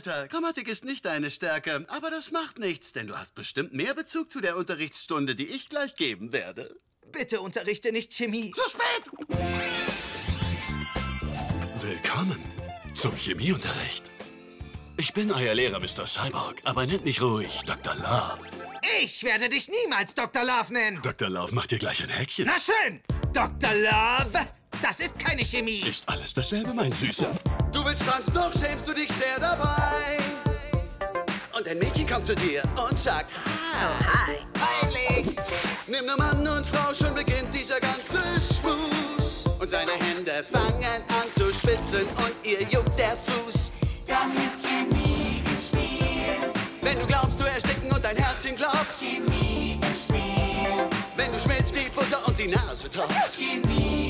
Alter. Grammatik ist nicht deine Stärke, aber das macht nichts, denn du hast bestimmt mehr Bezug zu der Unterrichtsstunde, die ich gleich geben werde. Bitte unterrichte nicht Chemie. Zu spät! Willkommen zum Chemieunterricht. Ich bin euer Lehrer, Mr. Cyborg, aber nennt mich ruhig Dr. Love. Ich werde dich niemals Dr. Love nennen. Dr. Love macht dir gleich ein Häkchen. Na schön. Dr. Love, das ist keine Chemie. Ist alles dasselbe, mein Süßer. Du willst tanzen, doch schämst du dich sehr dabei. Und ein Mädchen kommt zu dir und sagt Hi. Oh, hi. Peinlich. Nimm nur Mann und Frau, schon beginnt dieser ganze Schmus. Und seine Hände fangen an zu schwitzen und ihr juckt der Fuß. Dann ist Chemie im Spiel. Wenn du glaubst, du ersticken und dein Herzchen klopft. Chemie im Spiel. Wenn du schmilzt wie Butter und die Nase tropft. Chemie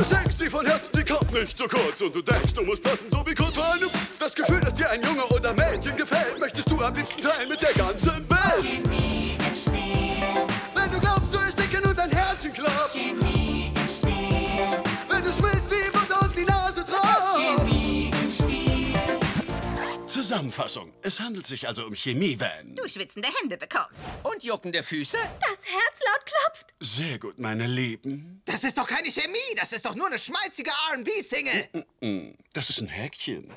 bist sexy von Herzen, die kommt nicht zu kurz. Und du denkst, du musst platzen, so wie kurz vor einem. Das Gefühl, dass dir ein Junge oder Mädchen gefällt, möchtest du am liebsten teilen mit der ganzen Welt. Chemie im Spiel. Wenn du glaubst, du ersticken und dein Herzchen klopft. Chemie im Spiel. Wenn du schmilzt wie Butter und die Nase tropft. Chemie im Spiel. Zusammenfassung. Es handelt sich also um Chemie, Van. Du schwitzende Hände bekommst. Und juckende Füße? Das Herz laut klopft. Sehr gut, meine Lieben. Das ist doch keine Chemie. Das ist doch nur eine schmalzige R&B-Single. Mm, Das ist ein Häkchen.